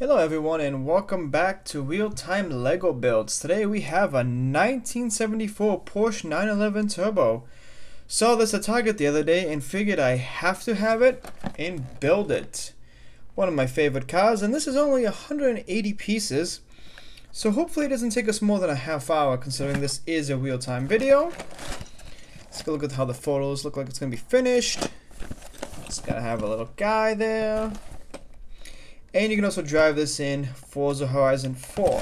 Hello everyone and welcome back to Real Time Lego Builds. Today we have a 1974 Porsche 911 Turbo. Saw this at Target the other day and figured I have to have it and build it. One of my favorite cars and this is only 180 pieces. So hopefully it doesn't take us more than a half hour considering this is a real-time video. Let's go look at how the photos look like it's going to be finished. It's got to have a little guy there. And you can also drive this in Forza Horizon 4.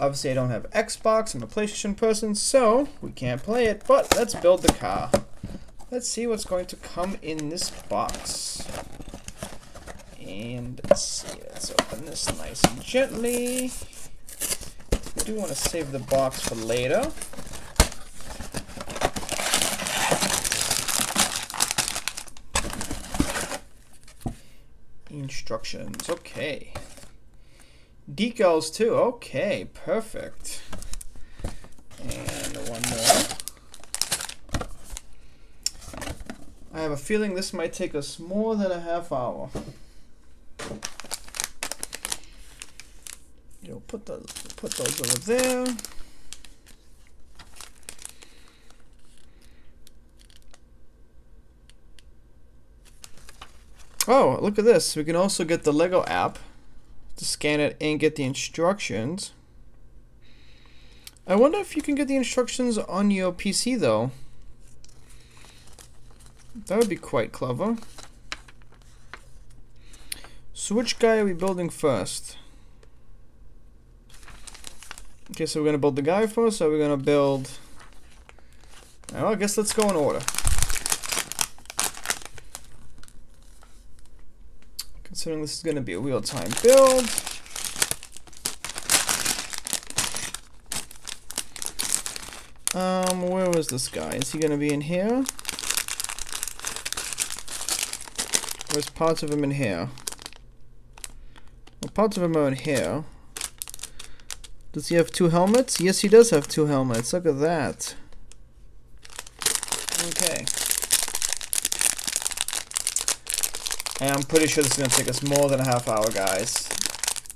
Obviously I don't have Xbox, I'm a PlayStation person, so we can't play it, but let's build the car. Let's see what's going to come in this box. And let's see, let's open this nice and gently. We do want to save the box for later. Instructions, okay. Decals too, okay, perfect. And one more. I have a feeling this might take us more than a half hour. You'll put those, put those over there. Oh, look at this. We can also get the Lego app to scan it and get the instructions. I wonder if you can get the instructions on your PC though. That would be quite clever. So which guy are we building first? Okay, so we're going to build the guy first, or are we going to build... Well, I guess let's go in order. Considering this is going to be a real-time build. Um, where was this guy? Is he going to be in here? Where's parts of him in here? Well, parts of him are in here. Does he have two helmets? Yes, he does have two helmets. Look at that. Okay. And I'm pretty sure this is going to take us more than a half hour, guys.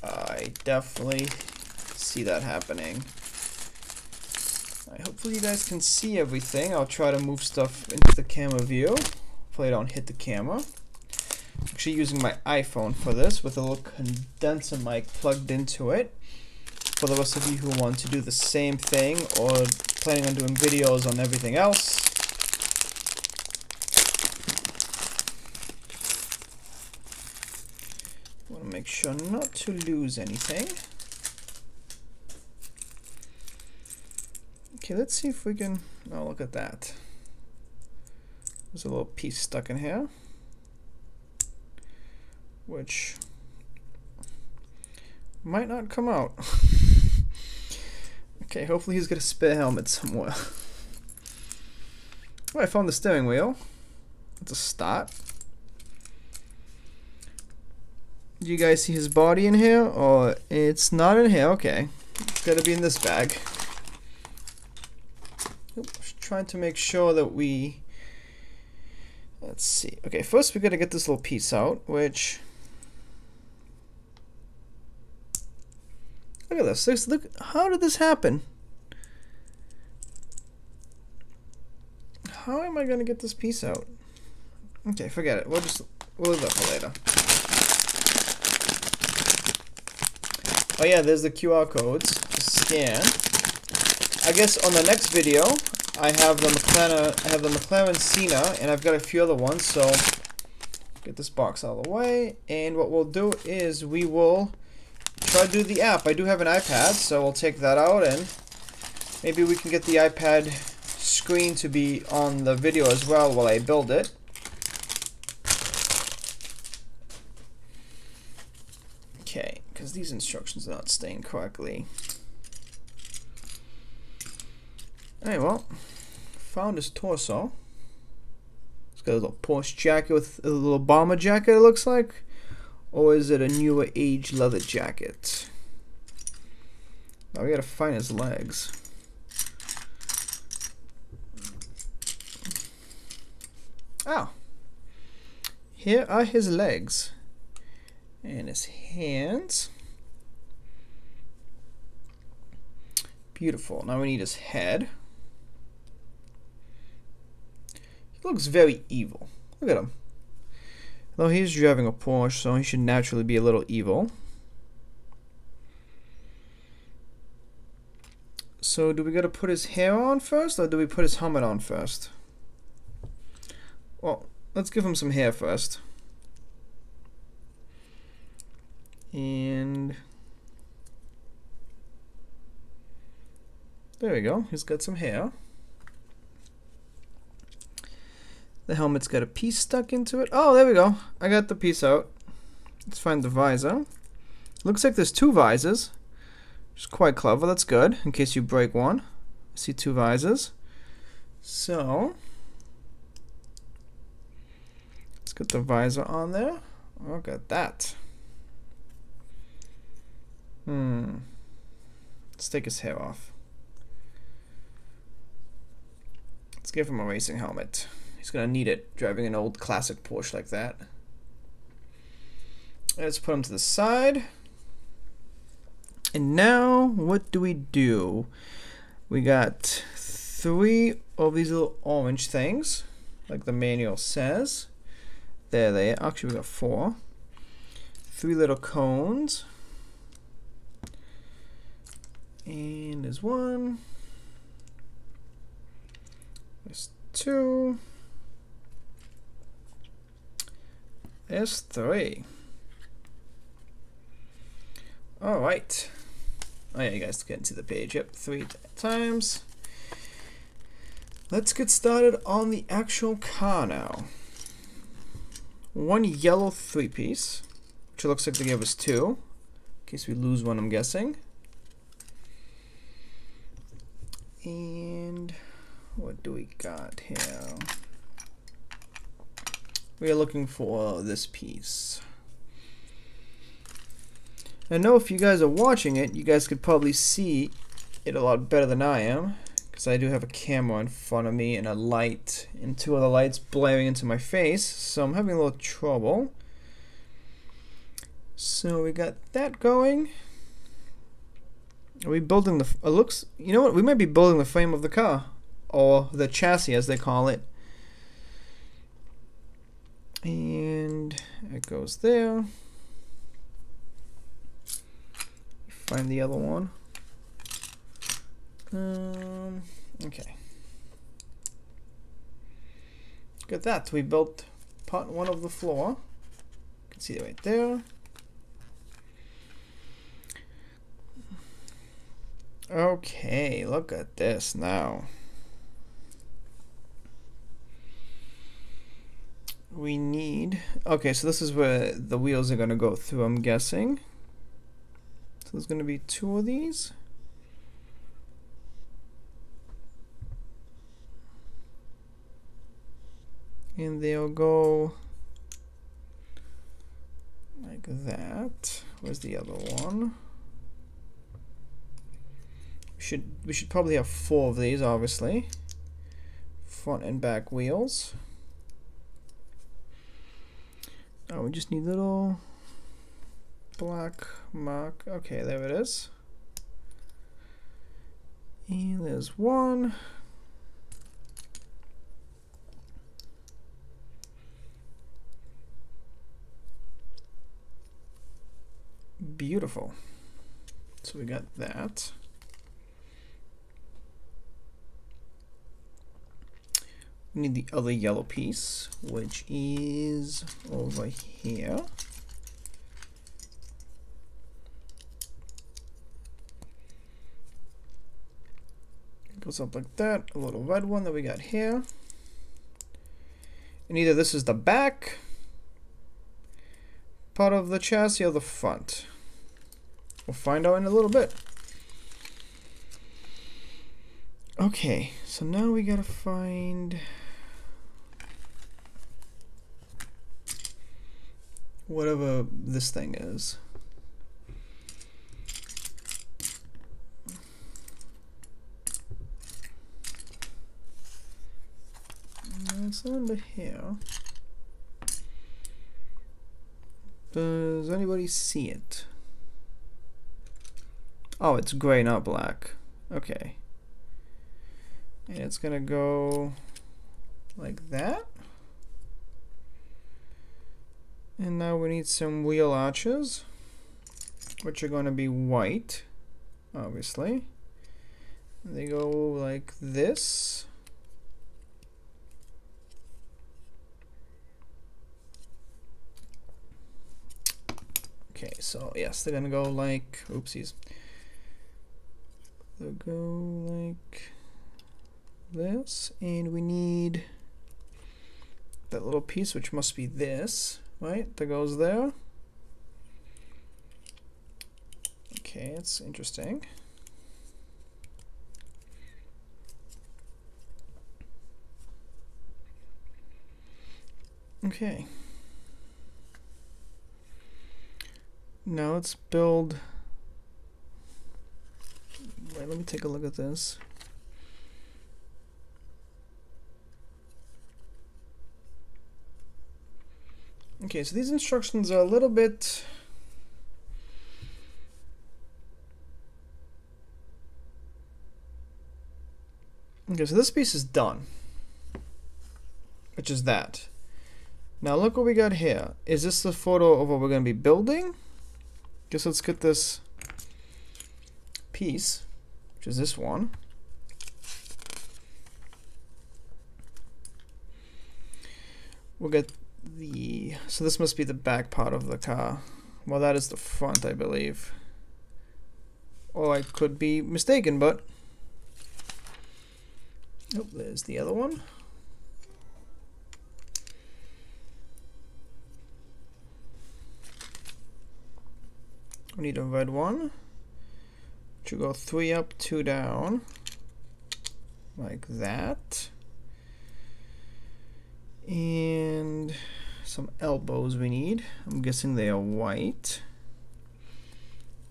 I definitely see that happening. Right, hopefully you guys can see everything. I'll try to move stuff into the camera view. Hopefully I don't hit the camera. I'm actually using my iPhone for this with a little condenser mic plugged into it. For the rest of you who want to do the same thing or planning on doing videos on everything else, want to make sure not to lose anything. Okay, let's see if we can, oh look at that. There's a little piece stuck in here which might not come out. okay, hopefully he's got a spare helmet somewhere. oh, I found the steering wheel. That's a start. Do you guys see his body in here? Or it's not in here, okay. It's gotta be in this bag. Oops, trying to make sure that we let's see. Okay, first we gotta get this little piece out, which Look at this. Look, how did this happen? How am I gonna get this piece out? Okay, forget it. We'll just we'll leave that for later. Oh yeah, there's the QR codes. Scan. I guess on the next video, I have the McLaren, I have the McLaren Senna, and I've got a few other ones. So get this box out of the way, and what we'll do is we will try to do the app. I do have an iPad, so we'll take that out and maybe we can get the iPad screen to be on the video as well while I build it. Okay, because these instructions are not staying correctly. Alright, well, found his torso. It's got a little Porsche jacket with a little bomber jacket, it looks like. Or is it a newer age leather jacket? Now we gotta find his legs. Oh. Here are his legs. And his hands. Beautiful. Now we need his head. He looks very evil. Look at him. Though he's driving a Porsche, so he should naturally be a little evil. So do we gotta put his hair on first, or do we put his helmet on first? Well, let's give him some hair first. And There we go. He's got some hair. The helmet's got a piece stuck into it. Oh, there we go. I got the piece out. Let's find the visor. Looks like there's two visors. Which is quite clever. That's good. In case you break one. I see two visors. So, let's get the visor on there. Look at that. Hmm. Let's take his hair off. Let's give him a racing helmet. He's gonna need it driving an old classic Porsche like that. Let's put him to the side. And now, what do we do? We got three of these little orange things, like the manual says. There they are. Actually, we got four. Three little cones. And there's one. There's two. There's three. All right. Oh yeah, you guys can see the page. Yep, three times. Let's get started on the actual car now. One yellow three-piece, which looks like they gave us two, in case we lose one, I'm guessing. What do we got here? We are looking for this piece. I know if you guys are watching it, you guys could probably see it a lot better than I am. Because I do have a camera in front of me and a light and two other lights blaring into my face. So I'm having a little trouble. So we got that going. Are we building the... It looks... You know what? We might be building the frame of the car or the chassis as they call it. And it goes there. Find the other one. Um, okay. Look at that. We built part one of the floor. You can see it right there. Okay, look at this now. We need okay so this is where the wheels are going to go through I'm guessing. So there's going to be two of these. And they'll go like that. Where's the other one? We should we should probably have four of these obviously. Front and back wheels Oh, we just need little black mark. Okay, there it is. And there's one. Beautiful. So we got that. We need the other yellow piece, which is over here. It goes up like that, a little red one that we got here. And either this is the back part of the chassis or the front. We'll find out in a little bit. Okay, so now we gotta find whatever this thing is. Mm, it's under here. Does anybody see it? Oh, it's gray, not black. Okay. And it's gonna go like that. And now we need some wheel arches, which are going to be white, obviously. They go like this. Okay, so yes, they're gonna go like, oopsies. They'll go like this, and we need that little piece, which must be this, right? That goes there. Okay, it's interesting. Okay. Now let's build. Wait, let me take a look at this. Okay, so these instructions are a little bit Okay, so this piece is done. Which is that. Now look what we got here. Is this the photo of what we're going to be building? Guess let's get this piece, which is this one. We'll get the, so this must be the back part of the car. Well, that is the front, I believe. Or I could be mistaken, but... Oh, there's the other one. We need a red one. To go three up, two down. Like that. And some elbows we need. I'm guessing they are white.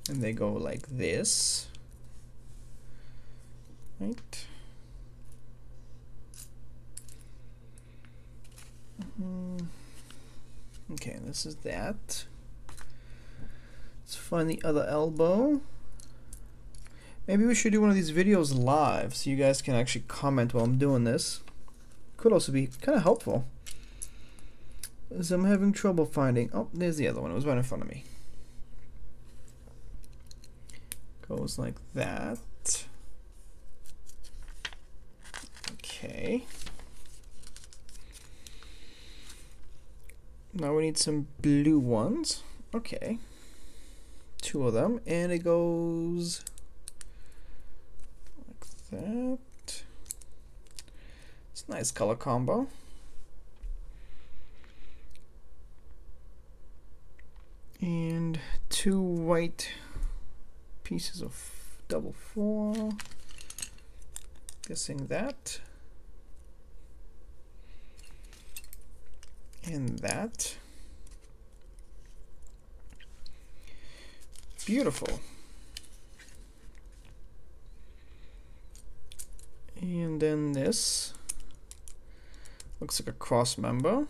And they go like this. Right. Mm. Okay, this is that. Let's find the other elbow. Maybe we should do one of these videos live so you guys can actually comment while I'm doing this. Could also be kind of helpful. As I'm having trouble finding... Oh, there's the other one. It was right in front of me. Goes like that. Okay. Now we need some blue ones. Okay two of them and it goes like that. It's nice color combo. And two white pieces of double four. Guessing that. And that. Beautiful. And then this looks like a cross member.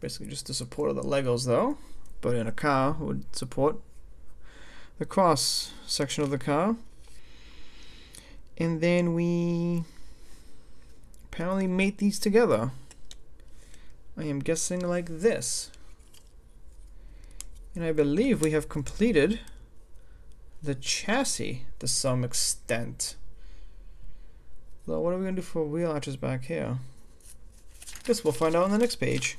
Basically just the support of the Legos though, but in a car would support the cross section of the car. And then we apparently mate these together. I am guessing like this. And I believe we have completed the chassis to some extent. Well, what are we going to do for wheel arches back here? Guess we'll find out on the next page.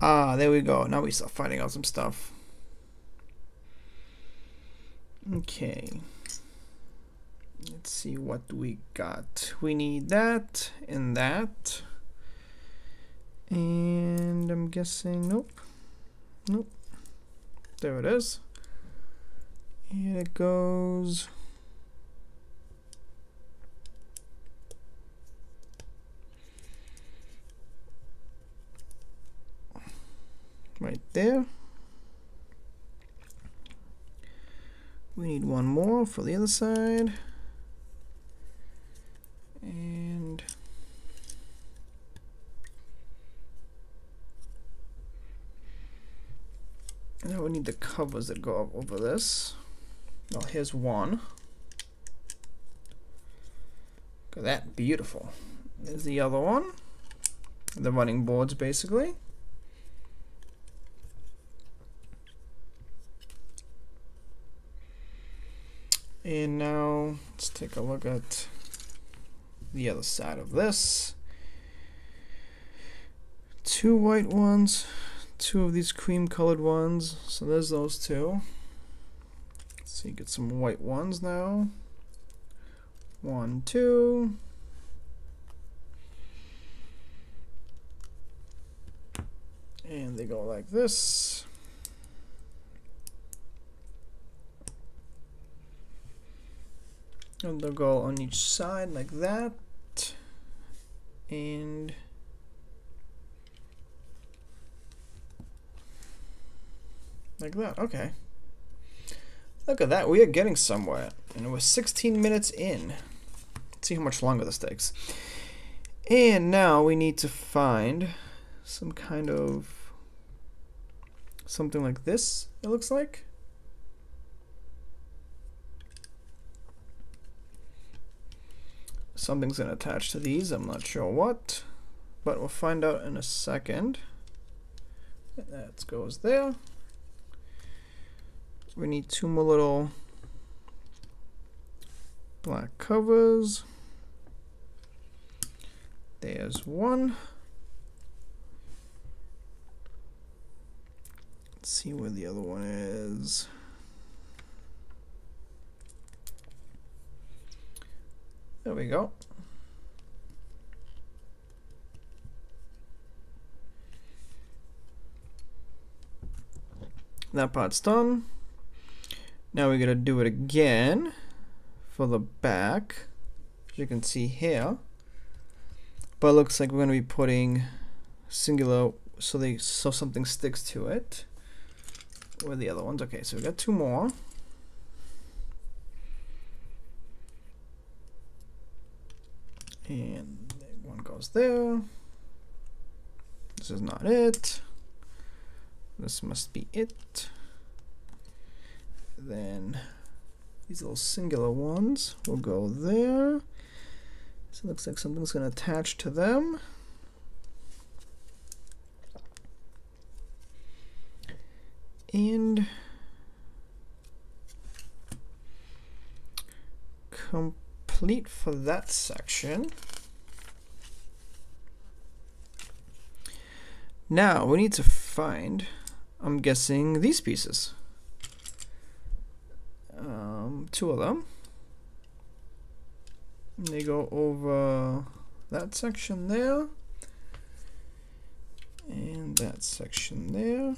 Ah, there we go. Now we start finding out some stuff. Okay. Let's see what we got. We need that and that. And I'm guessing, nope. Nope. There it is. And it goes... Right there. We need one more for the other side. And then we need the covers that go up over this. well here's one. Look at that, beautiful. There's the other one. The running boards, basically. And now let's take a look at the other side of this. Two white ones, two of these cream colored ones. So there's those two. Let's see, get some white ones now. One, two. And they go like this. And they'll go on each side like that. And like that. Okay. Look at that. We are getting somewhere. And we're 16 minutes in. Let's see how much longer this takes. And now we need to find some kind of something like this, it looks like. Something's going to attach to these. I'm not sure what, but we'll find out in a second. That goes there. We need two more little black covers. There's one. Let's see where the other one is. There we go. That part's done. Now we gotta do it again for the back, as you can see here. But it looks like we're gonna be putting singular so they so something sticks to it. Where the other ones? Okay, so we got two more. And one there. This is not it. This must be it. Then these little singular ones will go there. So it looks like something's going to attach to them. And complete for that section. Now we need to find, I'm guessing, these pieces. Um, two of them. And they go over that section there. And that section there.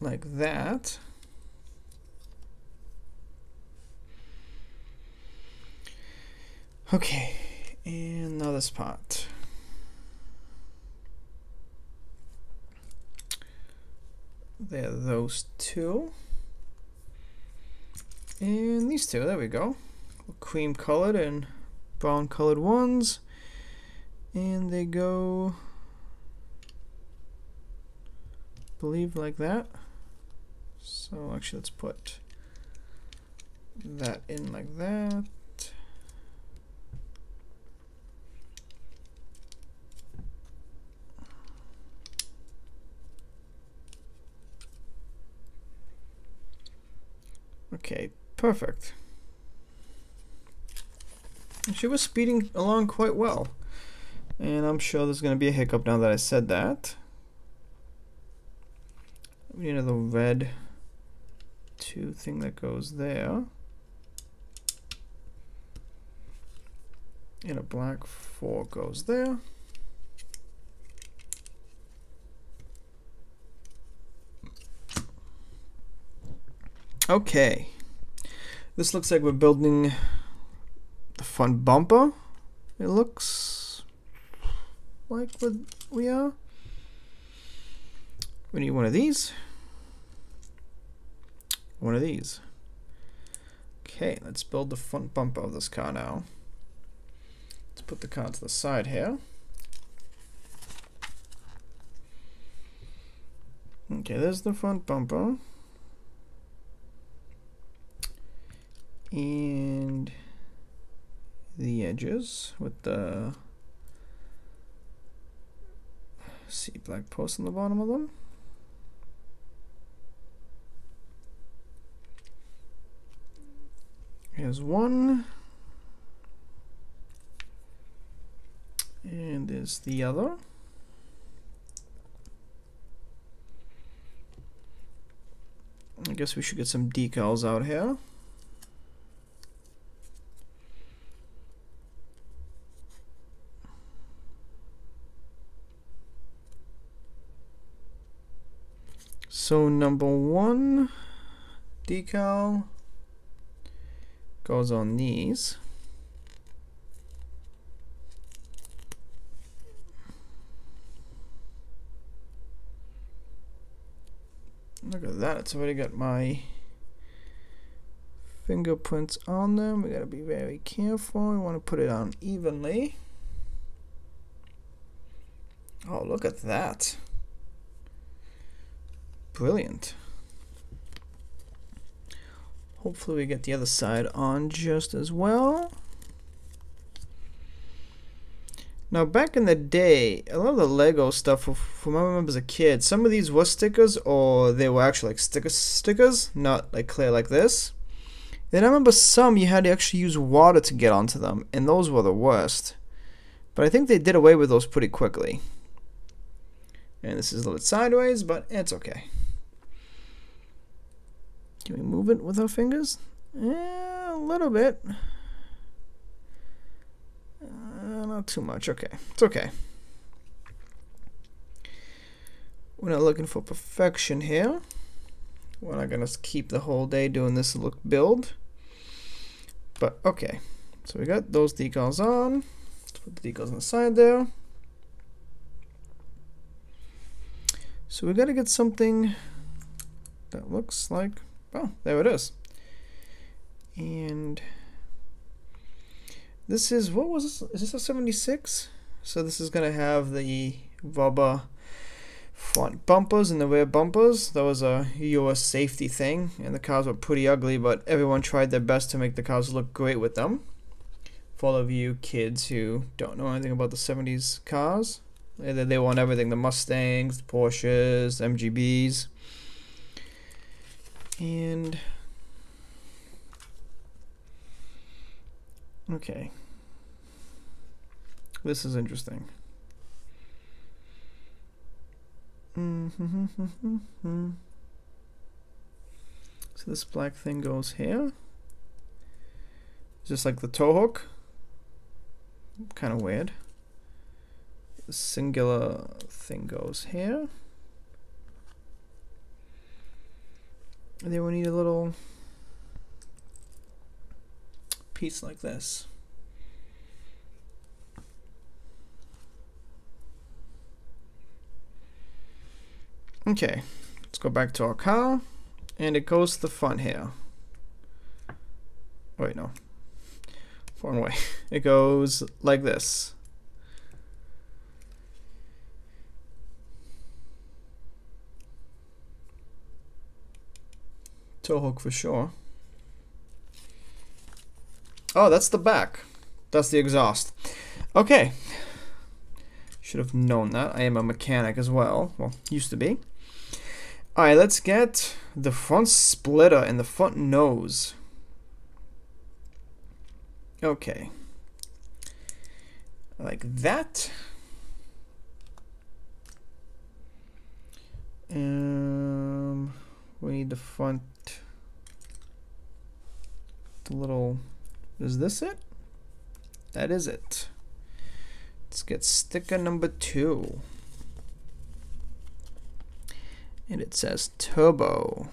like that. Okay, and now this part. There those two. And these two, there we go. Cream colored and brown colored ones. And they go, believe like that. So actually let's put that in like that. Okay, perfect. She was speeding along quite well. And I'm sure there's going to be a hiccup now that I said that. We need another red two thing that goes there. And a black four goes there. Okay. This looks like we're building the front bumper. It looks like we are. We need one of these. One of these. Okay, let's build the front bumper of this car now. Let's put the car to the side here. Okay, there's the front bumper. And the edges with the see black post on the bottom of them. Here's one. And there's the other. I guess we should get some decals out here. So number one decal goes on these. Look at that, it's already got my fingerprints on them. We gotta be very careful. We wanna put it on evenly. Oh, look at that. Brilliant. Hopefully we get the other side on just as well. Now back in the day, a lot of the Lego stuff from I remember as a kid, some of these were stickers or they were actually like sticker stickers, not like clear like this. Then I remember some you had to actually use water to get onto them, and those were the worst. But I think they did away with those pretty quickly. And this is a little bit sideways, but it's okay. Can we move it with our fingers? Yeah, a little bit. Uh, not too much. Okay, it's okay. We're not looking for perfection here. We're not gonna keep the whole day doing this look build. But okay, so we got those decals on. Let's put the decals on the side there. So we gotta get something that looks like Oh, there it is. And this is, what was this? Is this a 76? So this is going to have the rubber front bumpers and the rear bumpers. That was a US safety thing, and the cars were pretty ugly, but everyone tried their best to make the cars look great with them. For all of you kids who don't know anything about the 70s cars, they, want everything the Mustangs, the Porsches, MGBs. And okay. This is interesting. So this black thing goes here. Just like the tow hook. Kind of weird. Singular thing goes here. And then we need a little piece like this. Okay, let's go back to our car, and it goes to the front here. Wait, no. Wrong way. It goes like this. Tow hook for sure. Oh, that's the back. That's the exhaust. Okay. Should have known that. I am a mechanic as well. Well, used to be. Alright, let's get the front splitter and the front nose. Okay. Like that. Um, we need the front the little, is this it? That is it. Let's get sticker number two. And it says turbo.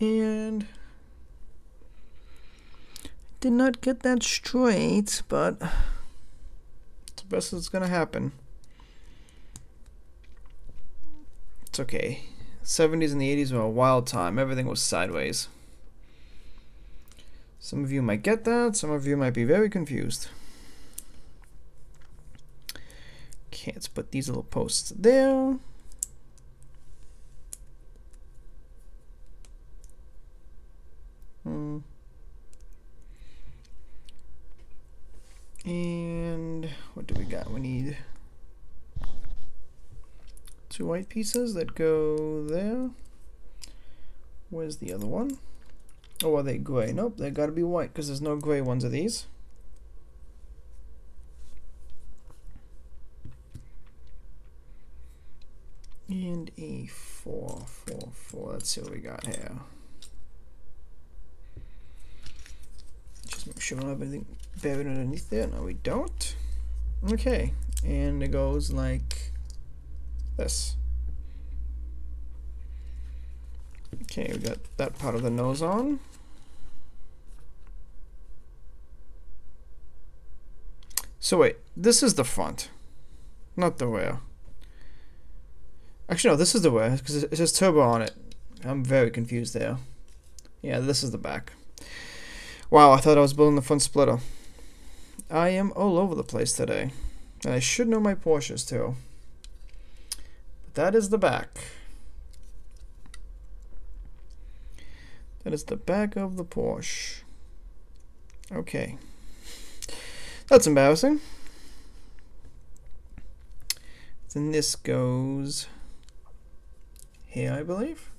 And did not get that straight, but it's the best that's gonna happen. it's okay. 70s and the 80s were a wild time. Everything was sideways. Some of you might get that, some of you might be very confused. Okay, let's put these little posts there. Hmm. And what do we got? We need two white pieces that go there. Where's the other one? Oh, are they gray? Nope, they gotta be white because there's no gray ones of these. And a four, four, four. Let's see what we got here. Just anything buried underneath there. No, we don't. Okay, and it goes like this. Okay, we got that part of the nose on. So wait, this is the front, not the rear. Actually, no, this is the rear because it says turbo on it. I'm very confused there. Yeah, this is the back. Wow, I thought I was building the front splitter. I am all over the place today. And I should know my Porsches too. But that is the back. That is the back of the Porsche. Okay. That's embarrassing. Then this goes here, I believe.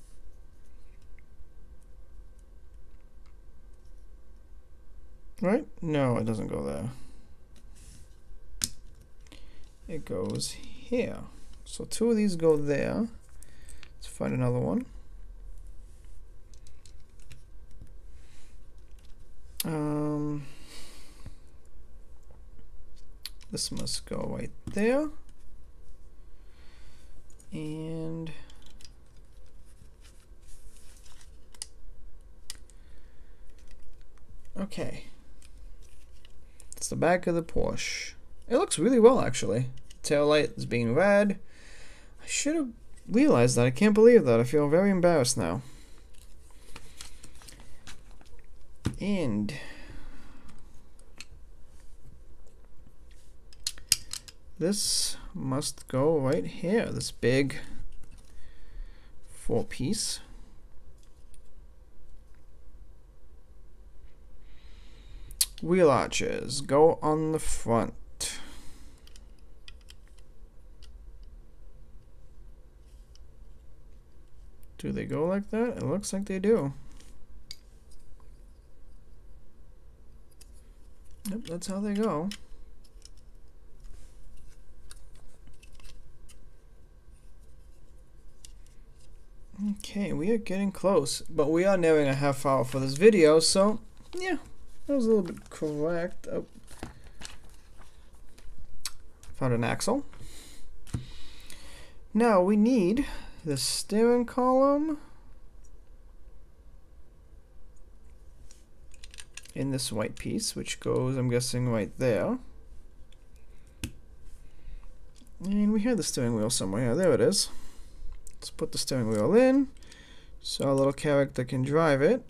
Right? No, it doesn't go there. It goes here. So two of these go there. Let's find another one. Um, this must go right there. And okay. It's the back of the Porsche. It looks really well actually. Tail light is being red. I should have realized that. I can't believe that. I feel very embarrassed now. And this must go right here, this big four Wheel arches go on the front. Do they go like that? It looks like they do. Yep, that's how they go. Okay, we are getting close, but we are nearing a half hour for this video, so yeah, that was a little bit correct. Oh. Found an axle. Now we need the steering column in this white piece, which goes, I'm guessing, right there. And we had the steering wheel somewhere. There it is. Let's put the steering wheel in so our little character can drive it.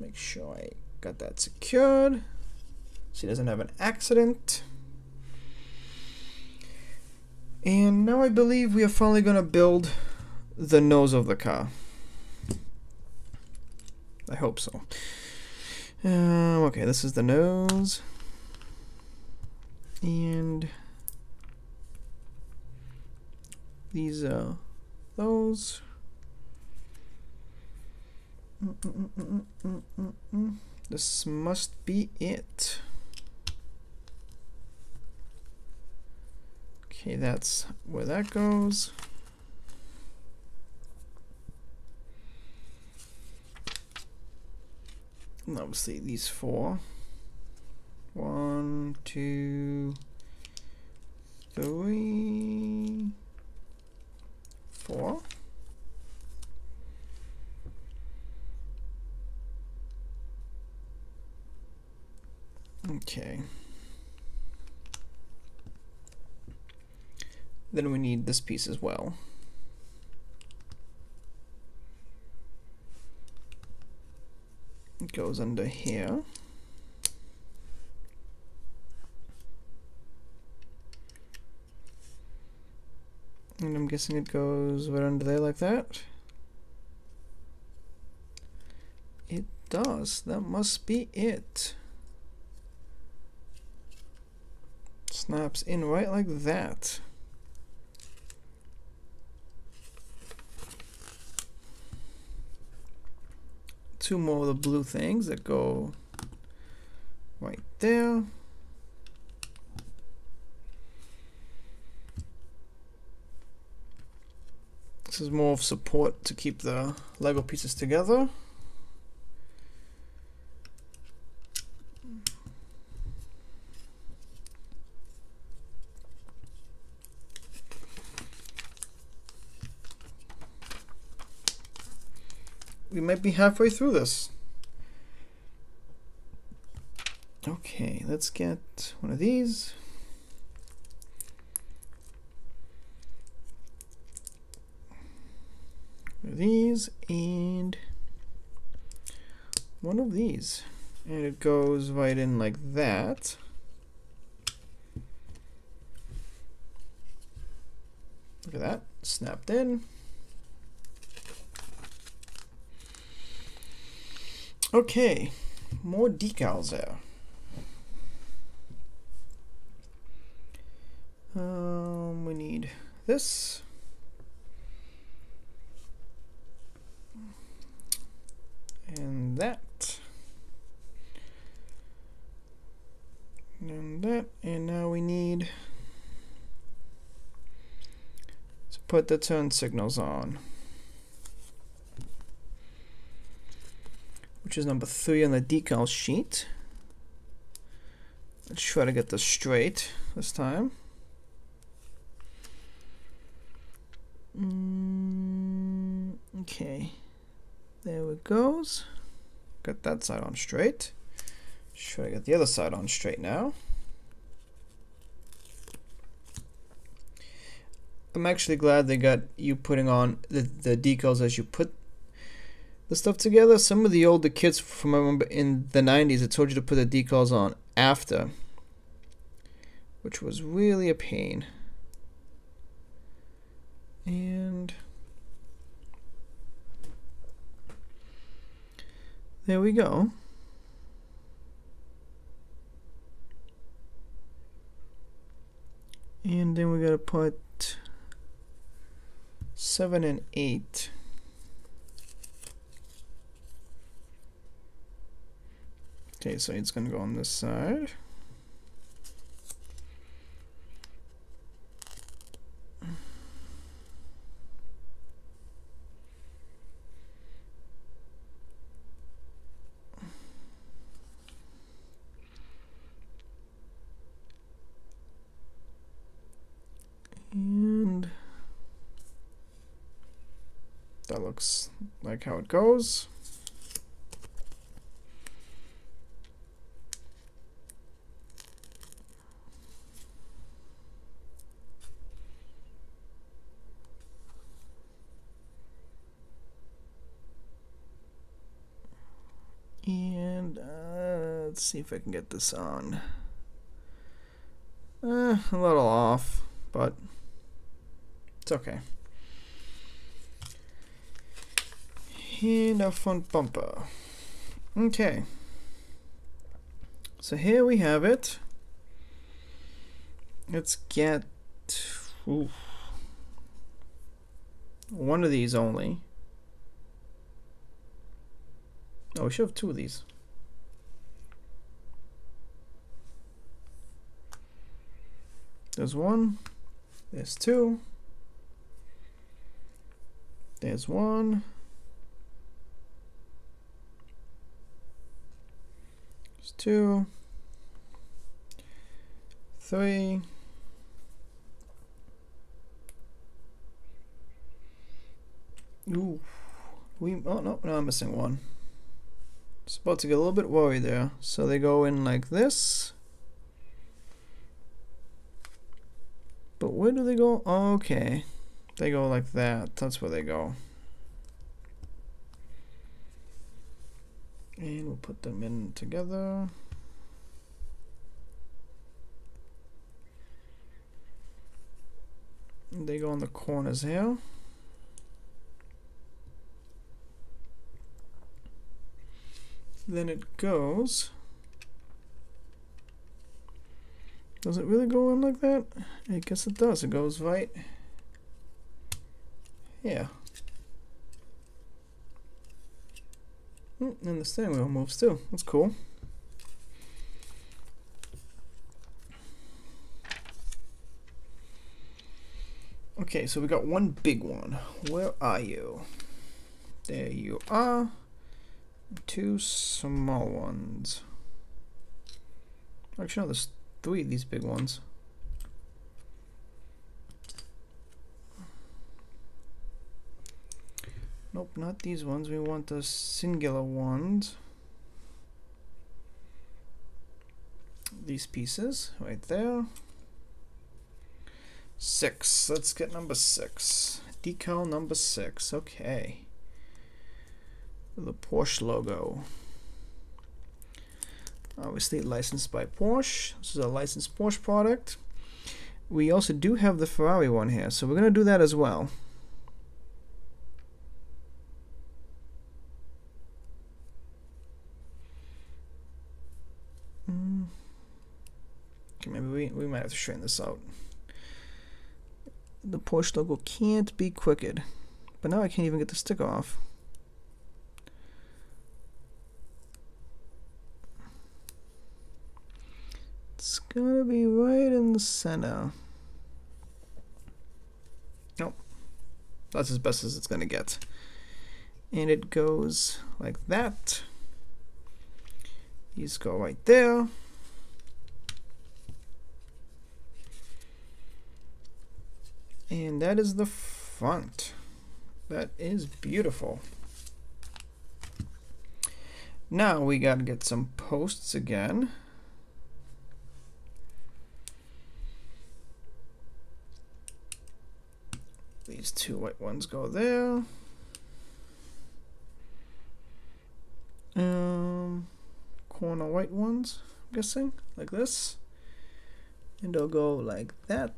Make sure I got that secured She doesn't have an accident. And now I believe we are finally going to build the nose of the car. I hope so. Um, okay, this is the nose. And these are those. This must be it. Okay, that's where that goes. And obviously these four. One, two, three, four. Okay. then we need this piece as well. It goes under here. And I'm guessing it goes right under there like that. It does. That must be it. Snaps in right like that. Two more of the blue things that go right there. This is more of support to keep the Lego pieces together. Might be halfway through this. Okay, let's get one of these. these and one of these and it goes right in like that look at that snapped in okay more decals there. Um, we need this. And that. And that and now we need to put the turn signals on which is number three on the decal sheet let's try to get this straight this time mm, okay there it goes. Got that side on straight. Try to get the other side on straight now. I'm actually glad they got you putting on the, the decals as you put the stuff together. Some of the older kits from I remember in the 90s, it told you to put the decals on after, which was really a pain. And There we go. And then we gotta put seven and eight. Okay, so it's gonna go on this side. And that looks like how it goes. And uh, let's see if I can get this on. Uh, a little off, but it's okay. a front bumper. Okay. So here we have it. Let's get oof, one of these only. Oh, we should have two of these. There's one. There's two. There's one. There's two, three, Ooh, we, oh no, no, I'm missing one. It's about to get a little bit worried there. So they go in like this. But where do they go? Okay. They go like that. That's where they go. And we'll put them in together. They go in the corners here. Then it goes. Does it really go in like that? I guess it does. It goes right. Yeah. Mm, and the steering wheel moves too. That's cool. Okay, so we got one big one. Where are you? There you are. Two small ones. Actually, no, there's three of these big ones. Nope, not these ones. We want the singular ones. These pieces right there. Six. Let's get number six. Decal number six. Okay. The Porsche logo. Obviously licensed by Porsche. This is a licensed Porsche product. We also do have the Ferrari one here, so we're going to do that as well. Mm. Okay, maybe we, we might have to straighten this out the Porsche logo can't be crooked. But now I can't even get the sticker off. It's gonna be right in the center. Nope. That's as best as it's gonna get. And it goes like that. These go right there. And that is the front. That is beautiful. Now we gotta get some posts again. These two white ones go there. Um, corner white ones, I'm guessing, like this. And they'll go like that.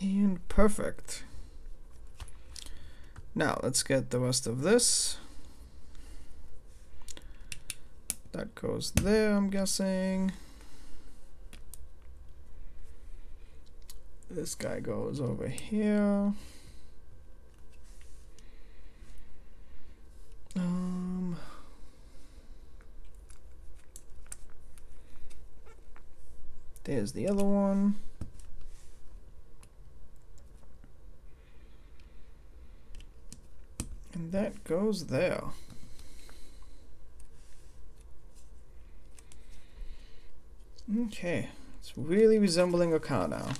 And perfect. Now let's get the rest of this. That goes there, I'm guessing. This guy goes over here. Um, there's the other one. And that goes there. Okay, it's really resembling a car now.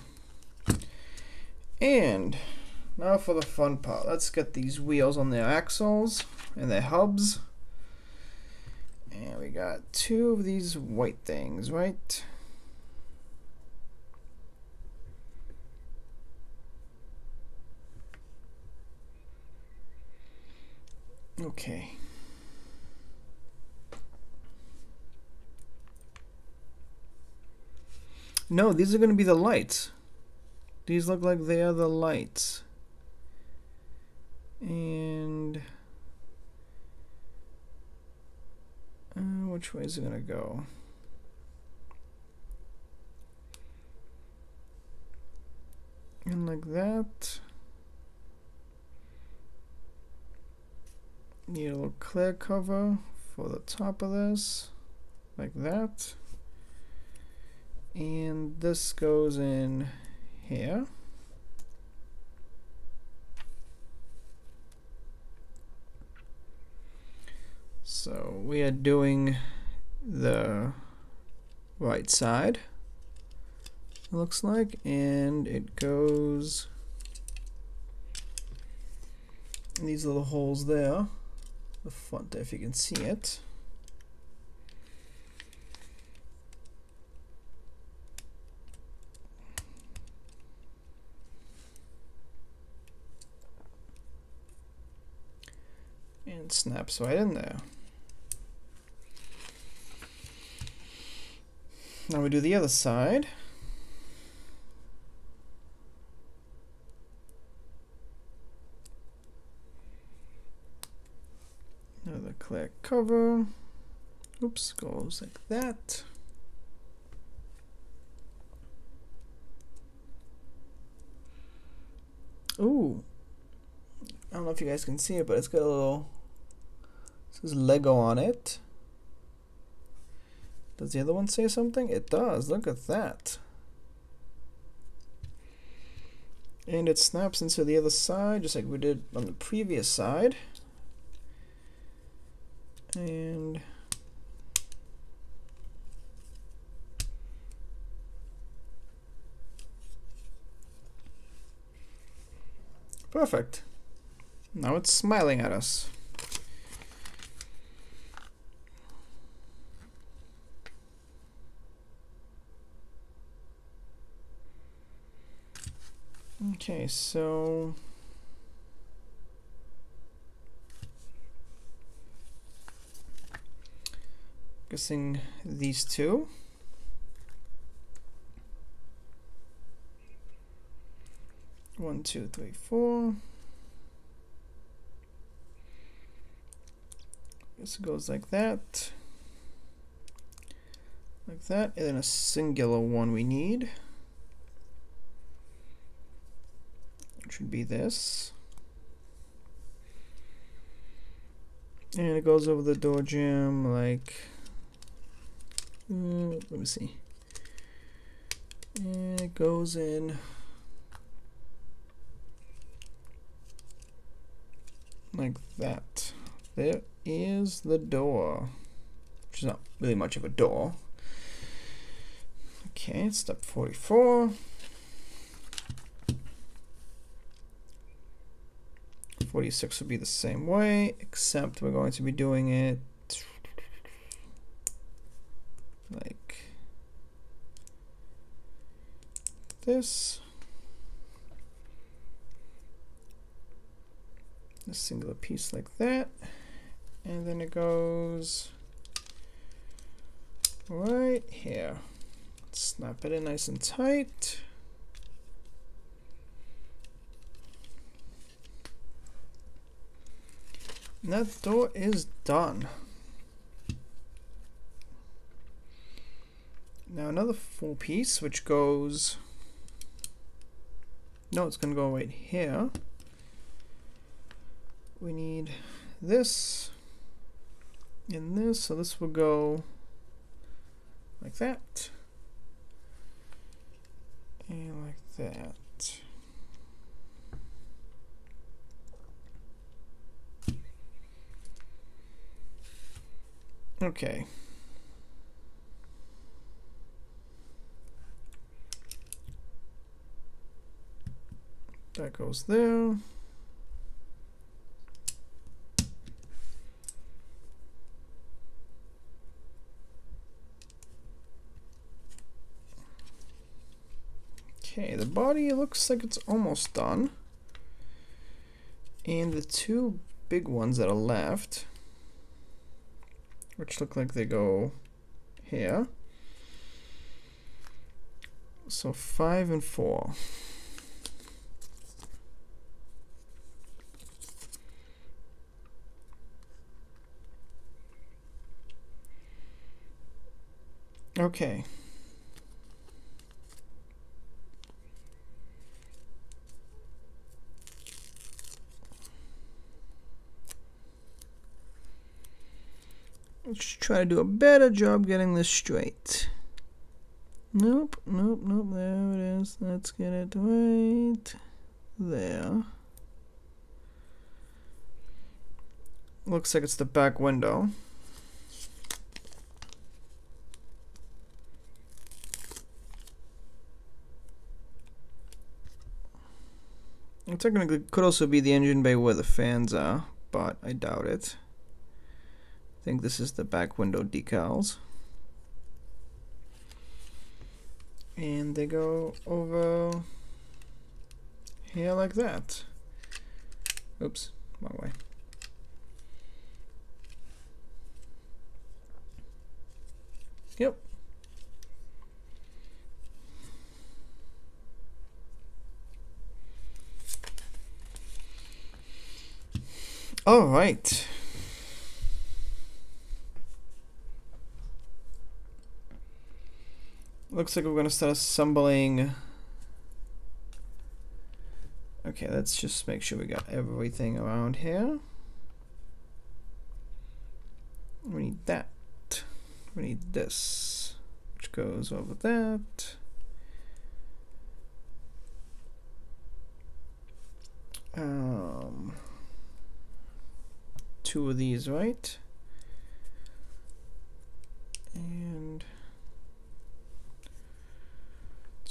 And now for the fun part. Let's get these wheels on their axles and their hubs. And we got two of these white things, right? Okay. No, these are going to be the lights. These look like they are the lights. And... Uh, which way is it going to go? And like that. need a little clear cover for the top of this like that and this goes in here so we are doing the right side looks like and it goes these little holes there the front if you can see it. Snaps right in there. Now we do the other side. Another clear cover. Oops, goes like that. Ooh. I don't know if you guys can see it, but it's got a little says Lego on it. Does the other one say something? It does. Look at that. And it snaps into the other side, just like we did on the previous side. And perfect. Now it's smiling at us. Okay, so guessing these two. One, two, three, four. It goes like that. Like that, and then a singular one we need. Should be this. And it goes over the door jamb like, uh, let me see. And it goes in like that. There is the door, which is not really much of a door. Okay, step 44. 46 would be the same way, except we're going to be doing it like this. A singular piece like that. And then it goes right here. Snap it in nice and tight. That door is done. Now another full piece which goes no it's gonna go right here we need this and this so this will go like that and like that Okay. That goes there. Okay, the body looks like it's almost done. And the two big ones that are left which look like they go here. So five and four. Okay. Let's try to do a better job getting this straight. Nope, nope, nope, there it is. Let's get it right there. Looks like it's the back window. It technically could also be the engine bay where the fans are, but I doubt it. I think this is the back window decals. And they go over here like that. Oops, wrong way. Yep. All right. Looks like we're going to start assembling. Okay, let's just make sure we got everything around here. We need that. We need this, which goes over that. Um, two of these, right?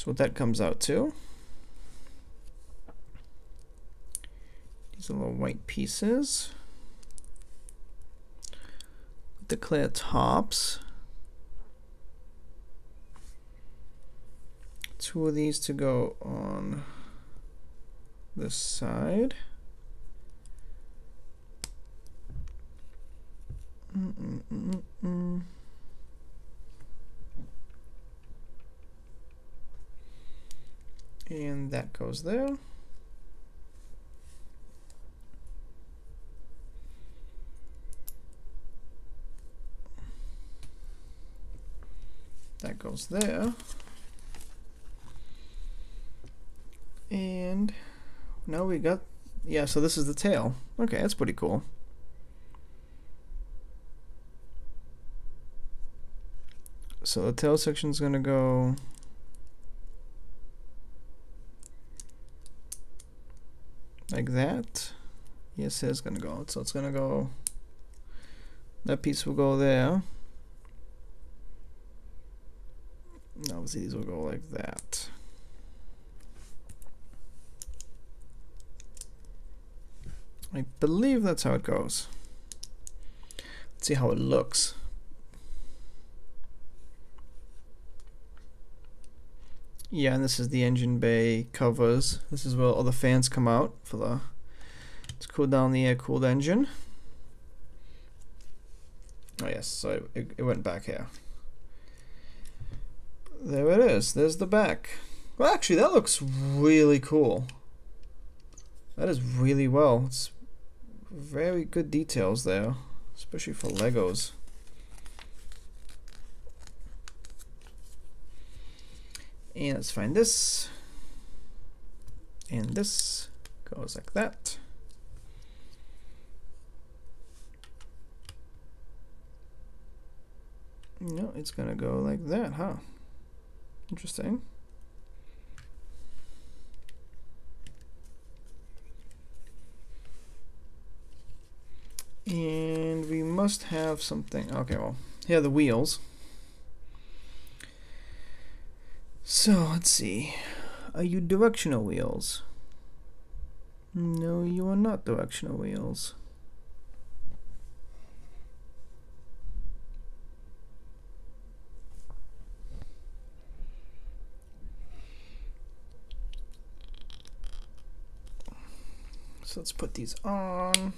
That's what that comes out to. These little white pieces. with The clear tops. Two of these to go on this side. Mm -mm -mm, and that goes there. That goes there. And now we got, yeah, so this is the tail. Okay, that's pretty cool. So the tail section is going to go like that. Yes, it's gonna go. So it's gonna go. That piece will go there. Now, Obviously, these will go like that. I believe that's how it goes. Let's see how it looks. Yeah, and this is the engine bay covers. This is where all the fans come out for the to cool down the air-cooled engine. Oh yes, so it, it went back here. There it is. There's the back. Well, actually, that looks really cool. That is really well. It's very good details there, especially for Legos. And let's find this. And this goes like that. No, it's gonna go like that, huh? Interesting. And we must have something. Okay, well, here are the wheels. So, let's see. Are you directional wheels? No, you are not directional wheels. So let's put these on.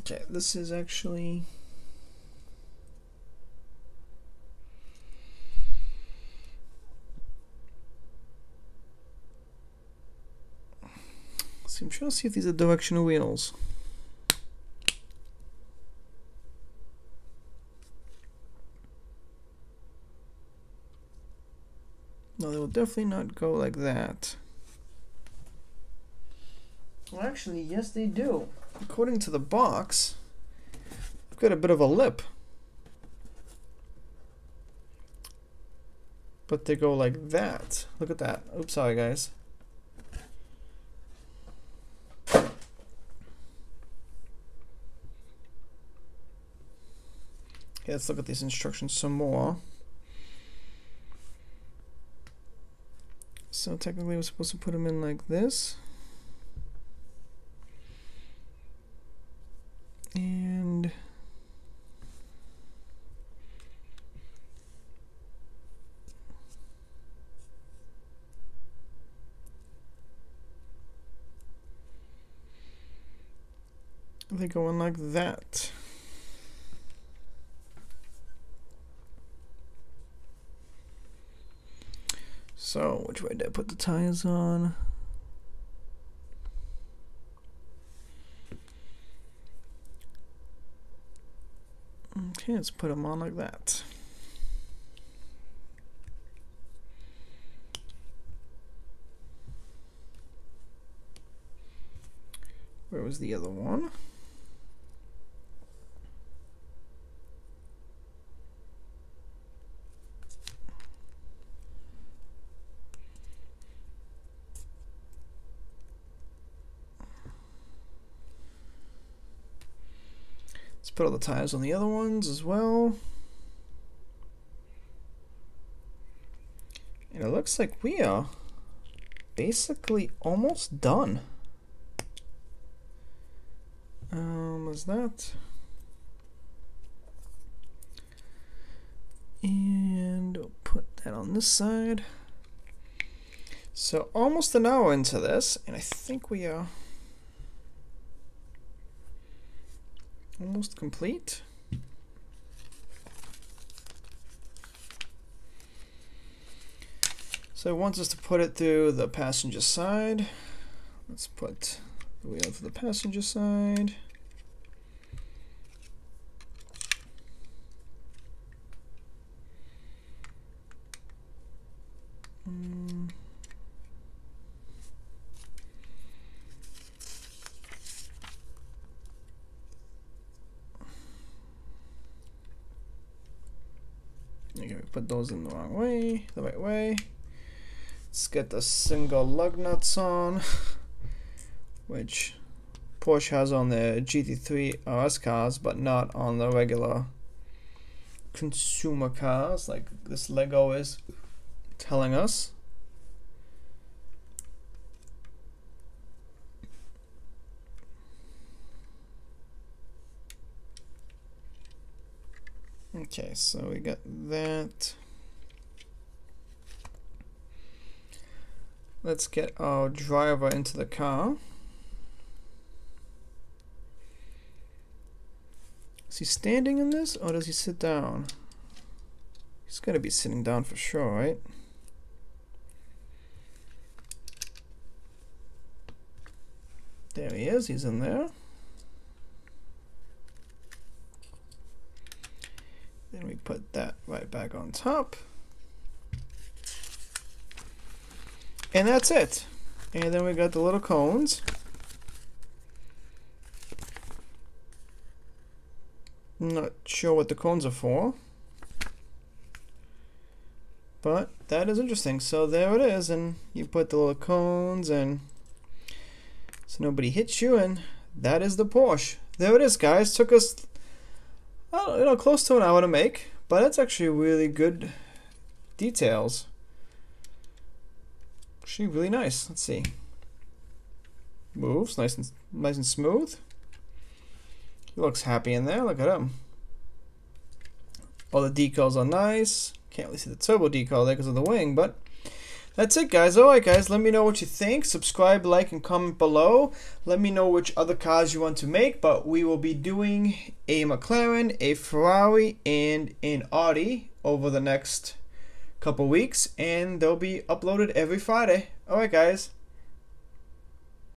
Okay, this is actually See, I'm trying to see if these are directional wheels. No, they will definitely not go like that. Well, actually, yes, they do. According to the box, I've got a bit of a lip. But they go like that. Look at that. Oops, sorry, guys. Okay, let's look at these instructions some more. So technically we're supposed to put them in like this. And they going like that. So, which way did I put the tires on? Okay, let's put them on like that. Where was the other one? Let's put all the tires on the other ones as well. And it looks like we are basically almost done. Um, is that? And I'll put that on this side. So almost an hour into this, and I think we are almost complete. So it wants us to put it through the passenger side. Let's put the wheel for the passenger side. Mm. Okay, we put those in the wrong way, the right way. Let's get the single lug nuts on, which Porsche has on the GT3 RS cars, but not on the regular consumer cars, like this Lego is telling us. Okay, so we got that. Let's get our driver into the car. Is he standing in this or does he sit down? He's going to be sitting down for sure, right? There he is, he's in there. Then we put that right back on top. And that's it. And then we got the little cones. Not sure what the cones are for. But that is interesting. So there it is. And you put the little cones and so nobody hits you. And that is the Porsche. There it is, guys. Took us uh, you know, close to an hour to make, but it's actually really good details. Actually, really nice. Let's see. Moves nice and nice and smooth. He looks happy in there. Look at him. All the decals are nice. Can't really see the turbo decal there because of the wing, but that's it, guys. Alright, guys, let me know what you think. Subscribe, like, and comment below. Let me know which other cars you want to make, but we will be doing a McLaren, a Ferrari, and an Audi over the next couple weeks, and they'll be uploaded every Friday. Alright, guys.